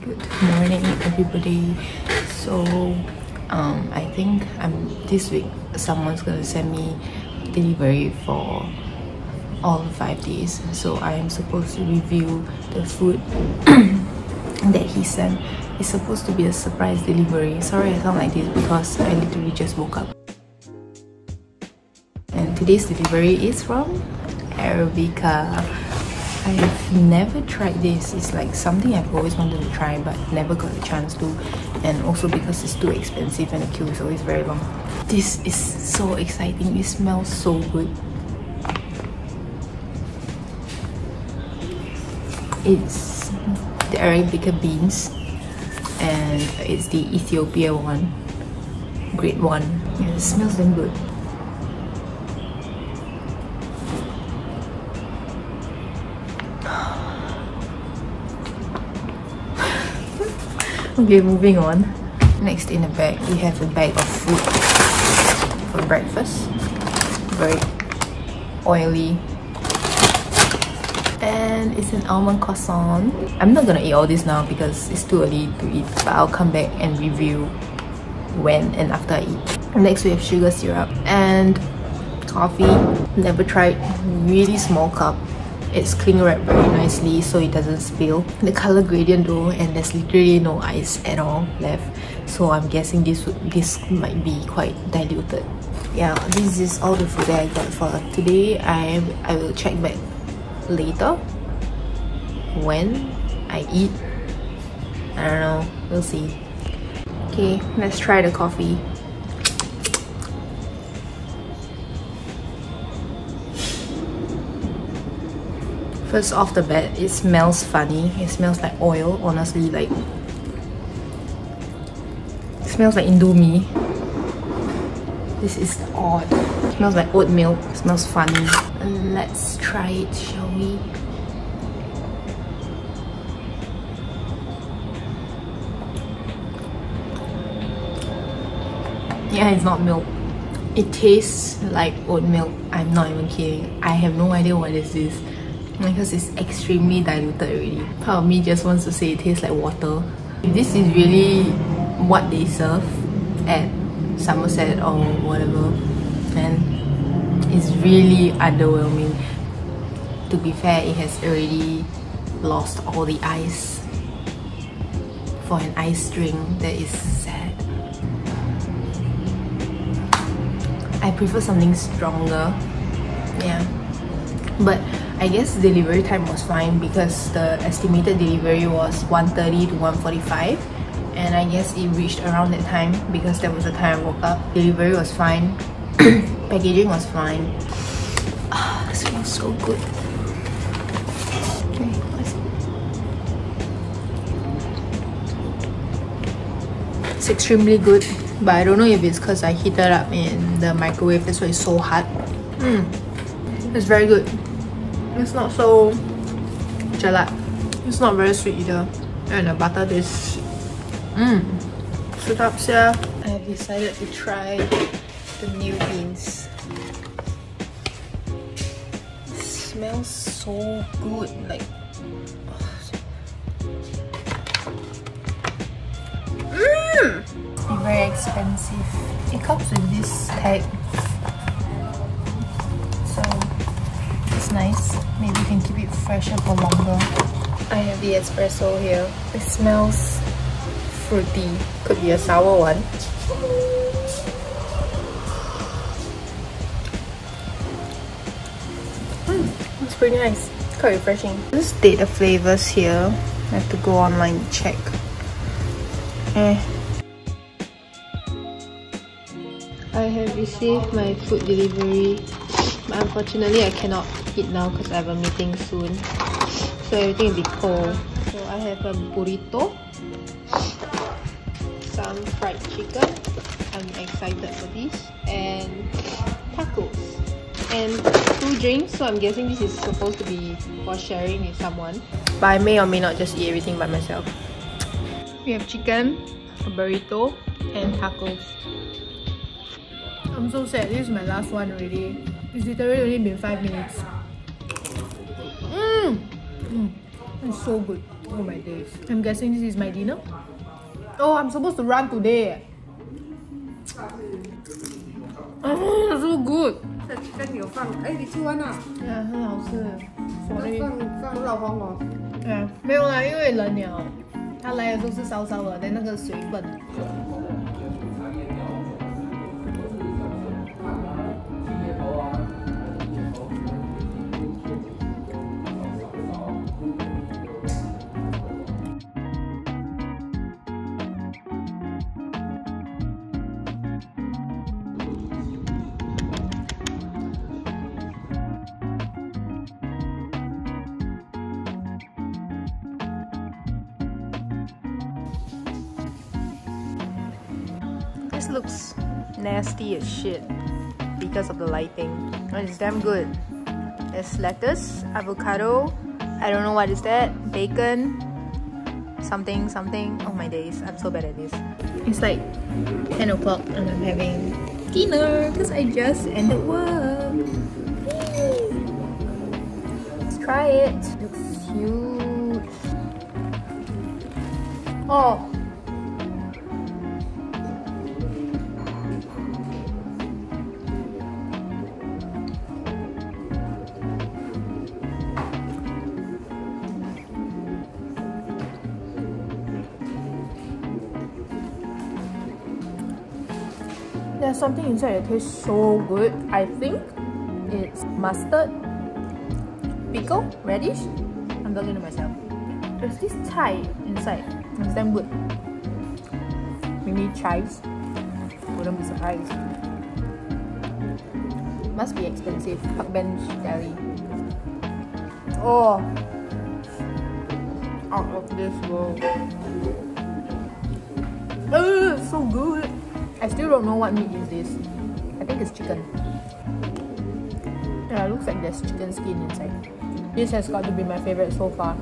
good morning everybody. So um i think i'm this week someone's gonna send me delivery for all five days. So i am supposed to review the food that he sent. It's supposed to be a surprise delivery. Sorry i sound like this because i literally just woke up. And today's delivery is from arabica I've never tried this. It's like something I've always wanted to try but never got a chance to and also because it's too expensive and the queue is always very long. This is so exciting. It smells so good. It's the Arabica beans and it's the Ethiopia one. Great one. Yeah, it smells damn good. Okay moving on. Next in the bag we have a bag of food for breakfast. Very oily. And it's an almond croissant. I'm not gonna eat all this now because it's too early to eat but i'll come back and review when and after i eat. Next we have sugar syrup and coffee. Never tried really small cup it's cling wrapped very nicely so it doesn't spill. The color gradient though and there's literally no ice at all left. So i'm guessing this this might be quite diluted. Yeah this is all the food that i got for today. I i will check back later when i eat. I don't know. We'll see. Okay let's try the coffee First off the bat, it smells funny. It smells like oil, honestly, like... It smells like Indomie. This is odd. It smells like oat milk. It smells funny. Let's try it, shall we? Yeah, it's not milk. It tastes like oat milk. I'm not even kidding. I have no idea what is this because it's extremely diluted already. Part of me just wants to say it tastes like water. This is really what they serve at Somerset or whatever and it's really underwhelming. To be fair, it has already lost all the ice for an ice drink that is sad. I prefer something stronger. Yeah. But I guess delivery time was fine because the estimated delivery was 1.30 to 1.45 and I guess it reached around that time because that was the time I woke up. Delivery was fine, packaging was fine. Ah, this smells so good. It's extremely good, but I don't know if it's because I heated up in the microwave, that's why it's so hot. Mm. It's very good. It's not so gelat. It's not very sweet either. And the butter is mmm. Sedap sia. I have decided to try the new beans. It smells so good. Like Mmm! Very expensive. It comes with this tag nice. Maybe you can keep it fresher for longer. I have the espresso here. It smells fruity. Could be a sour one. Mm, it's pretty nice. Quite refreshing. Let's date the flavors here. I have to go online check. Eh. I have received my food delivery but unfortunately I cannot eat now because I have a meeting soon. So everything will be cold. So I have a burrito some fried chicken. I'm excited for this. And tacos. And two drinks. So I'm guessing this is supposed to be for sharing with someone. But I may or may not just eat everything by myself. We have chicken a burrito and tacos. I'm so sad. This is my last one already it's literally only been 5 minutes. Mmm! Mm. It's so good. Oh my days. I'm guessing this is my dinner. Oh, I'm supposed to run today. Oh, so good. 这跟有放，哎，你吃完了？ Yeah, 很好吃。那 Sorry. 放放老黄哦。 Yeah, 没有啦，因为冷了。它来的时候是烧烧的，但那个水分。 Looks nasty as shit because of the lighting. And it's damn good. There's lettuce, avocado, I don't know what is that, bacon, something, something. Oh my days, I'm so bad at this. It's like 10 o'clock and I'm having dinner because I just ended work. Let's try it. Looks huge. Oh, There's something inside that tastes so good. I think it's mustard, pickle, radish. I'm talking to myself. There's this Thai inside. It's damn good. Maybe chives. Wouldn't be surprised. Must be expensive. Park bench deli. Oh, out of this world. Oh, so good. I still don't know what meat. I think it's chicken. Yeah, it looks like there's chicken skin inside. This has got to be my favorite so far.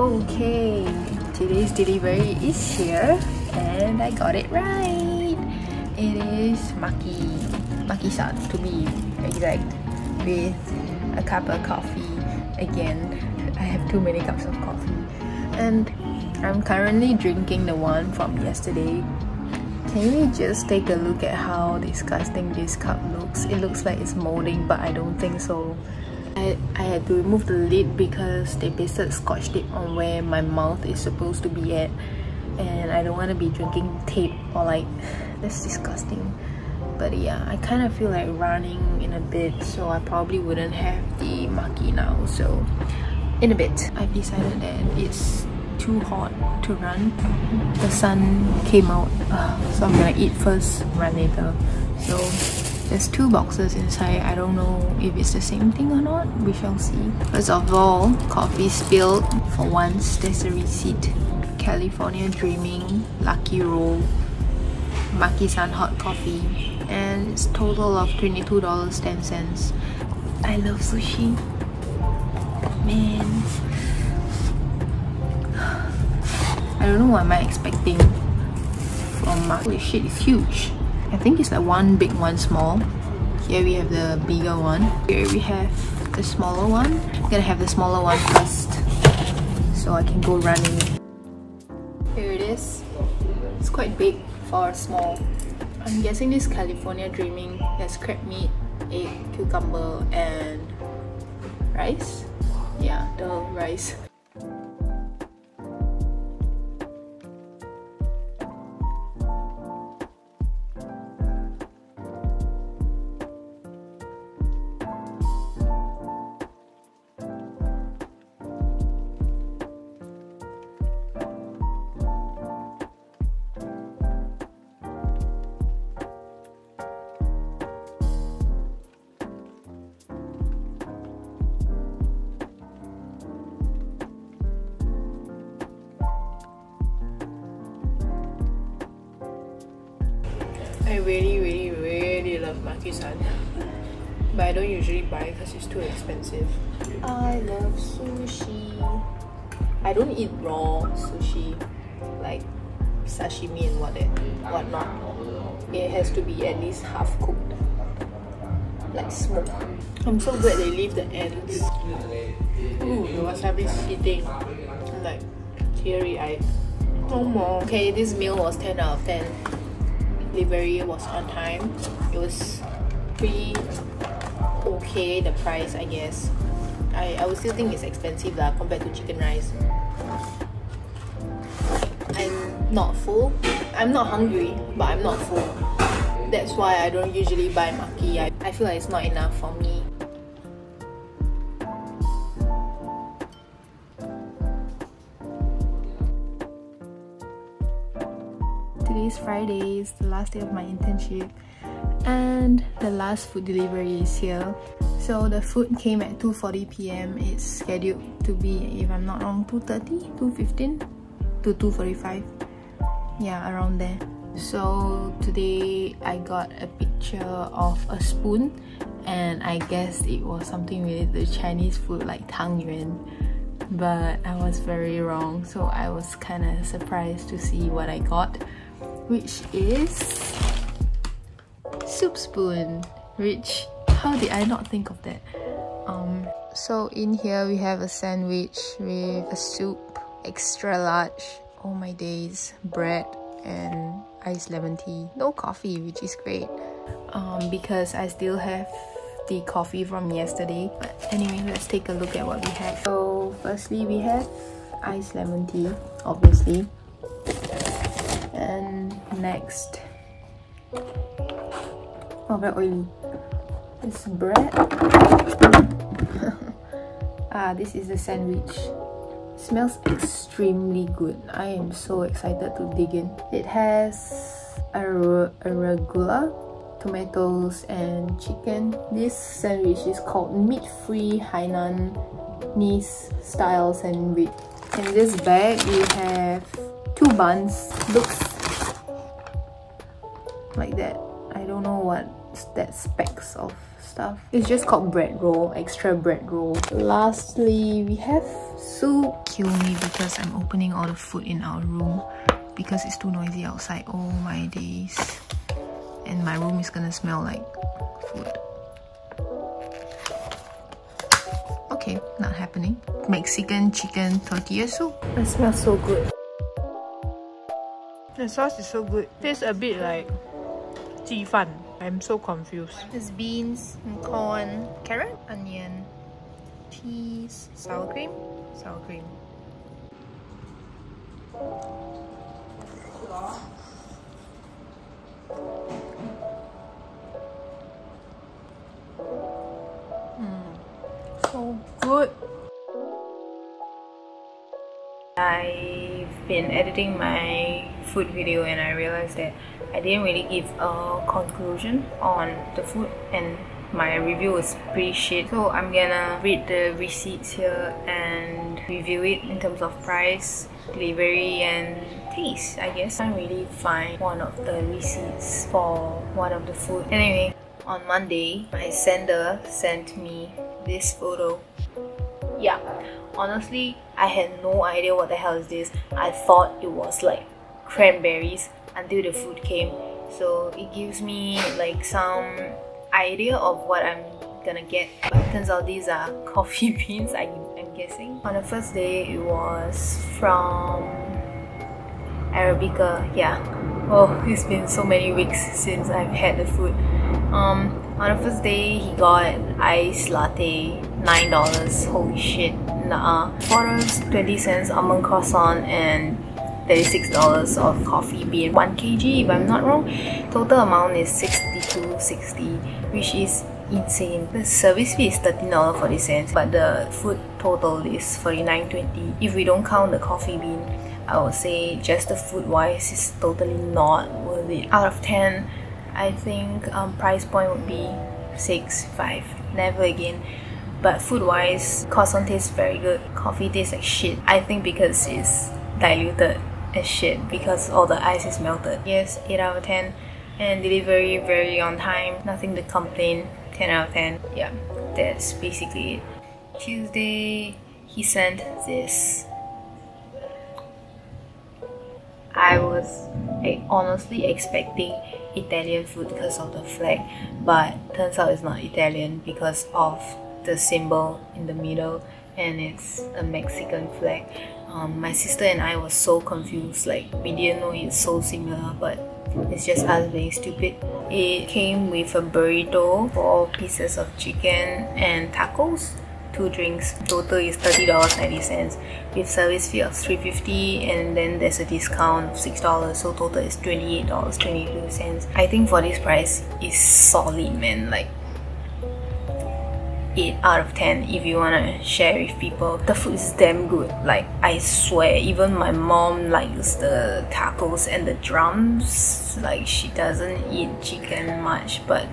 Okay, today's delivery is here and I got it right. It is maki, maki-san to be exact, with a cup of coffee. Again, I have too many cups of coffee. And I'm currently drinking the one from yesterday. Can we just take a look at how disgusting this cup looks? It looks like it's molding, but I don't think so. I, I had to remove the lid because they pasted scotch tape on where my mouth is supposed to be at. And I don't want to be drinking tape or like, that's disgusting. But yeah, I kind of feel like running in a bit, so I probably wouldn't have the maki now. So in a bit, I've decided that it's too hot to run. The sun came out, uh, so I'm gonna eat first, run later. So there's two boxes inside. I don't know if it's the same thing or not. We shall see. First of all, coffee spilled. For once, there's a receipt. California Dreaming Lucky Roll Maki-san hot coffee and it's total of $22.10 I love sushi man I don't know what am I expecting from Maki. Holy shit, it's huge. I think it's like one big, one small. Here we have the bigger one. Here we have the smaller one. I'm gonna have the smaller one first so I can go running. Here it is. It's quite big for small. I'm guessing this California Dreaming has crab meat, egg, cucumber, and rice. Yeah, the rice. Maki-san. But I don't usually buy because it's too expensive. I love sushi. I don't eat raw sushi, like sashimi and what whatnot. It has to be at least half cooked, like smoke. I'm so glad they leave the ends. Ooh, the wasabi hitting. I'm like teary eyed. No more. Okay, this meal was 10 out of 10. Delivery was on time. It was pretty okay, the price, I guess. I, I would still think it's expensive lah compared to chicken rice. I'm not full. I'm not hungry, but I'm not full. That's why I don't usually buy maki. I, I feel like it's not enough for me. Today's Friday is the last day of my internship and the last food delivery is here. So the food came at 2.40 p.m. It's scheduled to be, if I'm not wrong, 2.30, 2.15 to 2.45. Yeah, around there. So today I got a picture of a spoon and I guess it was something related to Chinese food like tang yuan but I was very wrong so I was kind of surprised to see what I got which is soup spoon which how did I not think of that? Um so in here we have a sandwich with a soup extra large oh my days bread and iced lemon tea. No coffee which is great. Um because I still have the coffee from yesterday. But anyway let's take a look at what we have. So firstly we have iced lemon tea obviously. And next oh very oily this bread? Ah this is the sandwich. Smells extremely good. I am so excited to dig in. It has arugula tomatoes and chicken. This sandwich is called meat-free hainanese style sandwich. In this bag we have two buns. Looks like that. I don't know what that specks of stuff. It's just called bread roll extra bread roll. Lastly we have soup kill me because i'm opening all the food in our room because it's too noisy outside. Oh my days. And my room is gonna smell like food. Okay not happening. Mexican chicken tortilla soup. It smells so good. The sauce is so good. Tastes a bit like 鸡饭 I'm so confused. It's beans and corn, carrot, onion, cheese, sour cream, sour cream. Mm, so good. I've been editing my food video and I realized that I didn't really give a conclusion on the food and my review was pretty shit. So I'm gonna read the receipts here and review it in terms of price delivery and taste I guess. I really find one of the receipts for one of the food. Anyway on Monday my sender sent me this photo. Yeah honestly I had no idea what the hell is this. I thought it was like cranberries until the food came. So it gives me like some idea of what I'm gonna get. But turns out these are coffee beans I, I'm guessing. On the first day it was from Arabica. Yeah. Oh it's been so many weeks since I've had the food. Um on the first day he got ice latte nine dollars. Holy shit. Nah dollars 20 cents almond croissant and $36 of coffee bean 1 kg if I'm not wrong. Total amount is 62.60 which is insane. The service fee is $13.40 but the food total is $49.20 if we don't count the coffee bean I would say just the food wise is totally not worth it. Out of 10 I think um, price point would be 6 5 never again. But food wise croissant tastes very good. Coffee tastes like shit. I think because it's diluted as shit because all the ice is melted. Yes, 8 out of 10. And delivery very on time, nothing to complain, 10 out of 10. Yeah, that's basically it. Tuesday, he sent this. I was like, honestly expecting Italian food because of the flag, but turns out it's not Italian because of the symbol in the middle and it's a Mexican flag. Um, my sister and I were so confused, like we didn't know it's so similar, but it's just us being stupid. It came with a burrito, four pieces of chicken, and tacos two drinks. Total is $30.90 with service fee of $3.50 and then there's a discount of $6 so total is $28.22 I think for this price is solid man like 8 out of 10 if you wanna share with people. The food is damn good. Like I swear, even my mom likes the tacos and the drums. Like she doesn't eat chicken much, but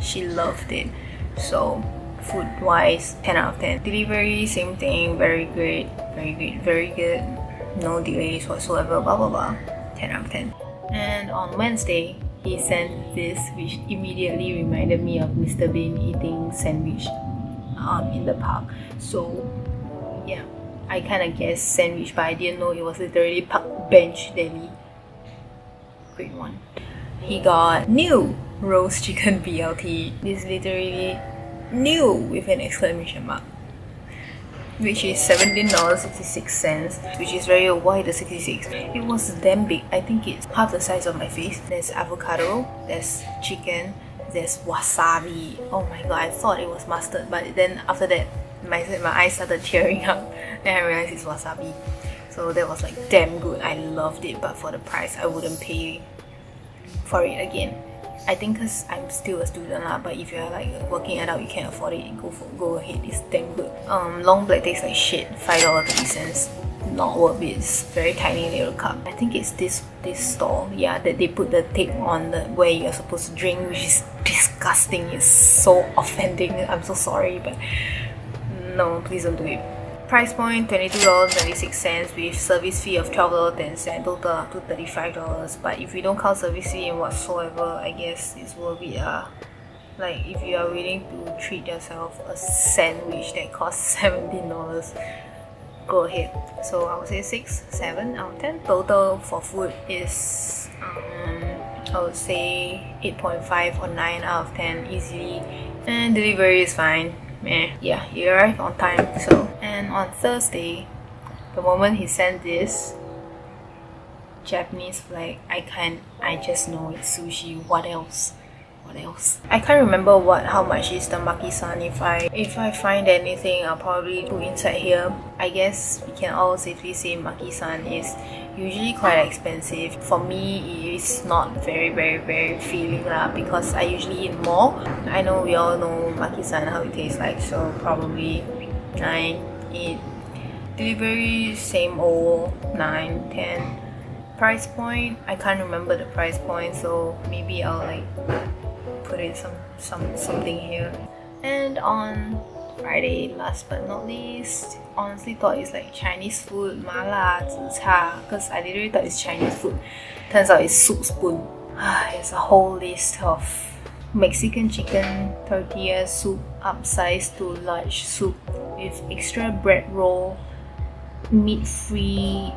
she loved it. So food wise 10 out of 10 delivery same thing. Very great. Very good very good. No delays whatsoever. Blah blah blah. 10 out of 10 and on wednesday he sent this which immediately reminded me of mr bean eating sandwich um, in the park. So yeah i kind of guessed sandwich but i didn't know it was literally park bench deli. Great one. He got new roast chicken blt this literally new with an exclamation mark which is $17.66 which is very the 66 it was damn big. I think it's half the size of my face. There's avocado there's chicken there's wasabi. Oh my god i thought it was mustard but then after that my, my eyes started tearing up. Then i realized it's wasabi. So that was like damn good. I loved it but for the price i wouldn't pay for it again. I think because I'm still a student lah, but if you're like a working adult, you can afford it, go for go ahead, it's damn good. Um, long black tastes like shit, $5.30, not worth it, it's very tiny little cup. I think it's this this store, yeah, that they put the tape on the where you're supposed to drink, which is disgusting, it's so offending, I'm so sorry, but no, please don't do it. Price point $22.26 with service fee of $12.10 total up to $35 but if you don't count service fee and whatsoever I guess it's worth it uh. like if you are willing to treat yourself a sandwich that costs $17 go ahead. So I would say 6 7 out of 10 total for food is um, I would say 8.5 or 9 out of 10 easily. And delivery is fine. Meh. Yeah he arrived on time so. And on Thursday the moment he sent this Japanese flag I can't. I just know it's sushi what else what else? I can't remember what how much is the maki-san if I if I find anything I'll probably put inside here. I guess we can all safely say maki-san is usually quite expensive. For me it is not very very very filling lah because I usually eat more. I know we all know maki-san how it tastes like so probably 9 8 delivery same old 9 10 price point I can't remember the price point so maybe I'll like put in some some something here. And on Friday last but not least honestly thought it's like Chinese food mala cha because I literally thought it's Chinese food. Turns out it's soup spoon. It's a whole list of Mexican chicken tortilla soup upsized to large soup with extra bread roll meat free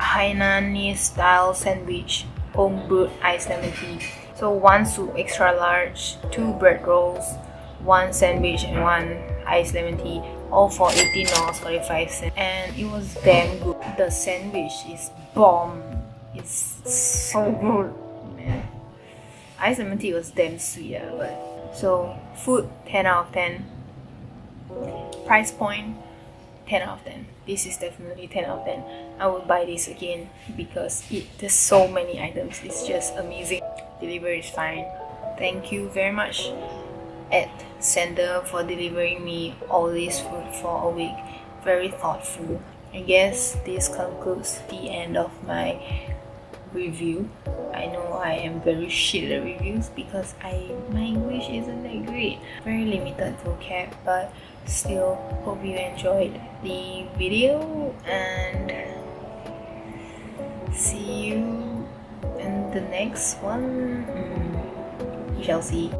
Hainanese style sandwich home brewed iced lemon tea so one soup extra large two bread rolls one sandwich and one iced lemon tea all for 18 dollars 45 cents. And it was damn good. The sandwich is bomb. It's so good man. Iced lemon tea was damn sweet yeah, but so food 10 out of 10 price point 10 out of 10 this is definitely 10 out of 10 i would buy this again because it there's so many items it's just amazing delivery is fine thank you very much at sender for delivering me all this food for a week. Very thoughtful. I guess this concludes the end of my review. I know I am very shit at reviews because I my English isn't that great. Very limited vocab, but still hope you enjoyed the video and see you in the next one. Mm, we shall see.